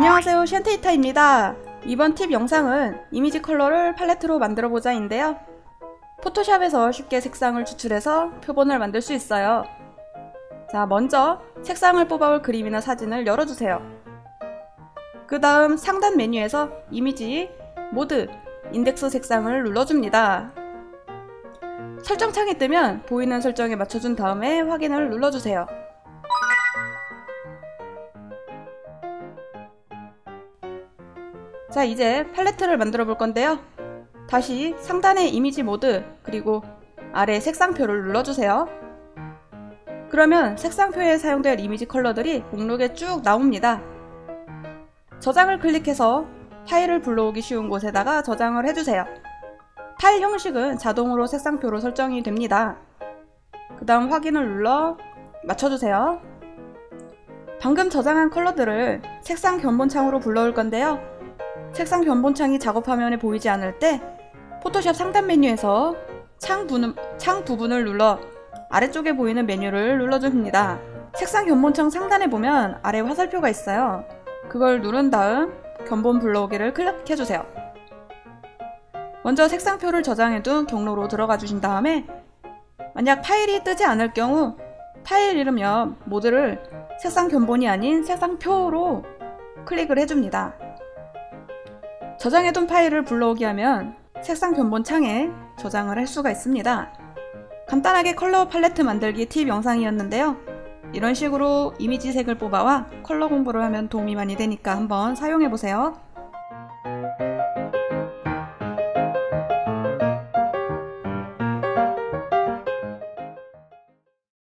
안녕하세요 샨테이타입니다. 이번 팁 영상은 이미지 컬러를 팔레트로 만들어보자 인데요. 포토샵에서 쉽게 색상을 추출해서 표본을 만들 수 있어요. 자 먼저 색상을 뽑아올 그림이나 사진을 열어주세요. 그 다음 상단 메뉴에서 이미지, 모드, 인덱스 색상을 눌러줍니다. 설정창이 뜨면 보이는 설정에 맞춰준 다음에 확인을 눌러주세요 자 이제 팔레트를 만들어 볼 건데요. 다시 상단의 이미지 모드 그리고 아래 색상표를 눌러주세요. 그러면 색상표에 사용될 이미지 컬러들이 목록에 쭉 나옵니다. 저장을 클릭해서 파일을 불러오기 쉬운 곳에다가 저장을 해주세요. 파일 형식은 자동으로 색상표로 설정이 됩니다. 그 다음 확인을 눌러 맞춰주세요. 방금 저장한 컬러들을 색상 견본창으로 불러올 건데요 색상 변본창이 작업 화면에 보이지 않을 때 포토샵 상단 메뉴에서 창, 부는, 창 부분을 눌러 아래쪽에 보이는 메뉴를 눌러줍니다. 색상 견본창 상단에 보면 아래 화살표가 있어요. 그걸 누른 다음 견본 불러오기를 클릭해주세요. 먼저 색상표를 저장해둔 경로로 들어가 주신 다음에 만약 파일이 뜨지 않을 경우 파일 이름 옆 모드를 색상 견본이 아닌 색상표로 클릭을 해줍니다. 저장해둔 파일을 불러오게 하면 색상 변본 창에 저장을 할 수가 있습니다. 간단하게 컬러 팔레트 만들기 팁 영상이었는데요. 이런 식으로 이미지 색을 뽑아와 컬러 공부를 하면 도움이 많이 되니까 한번 사용해보세요.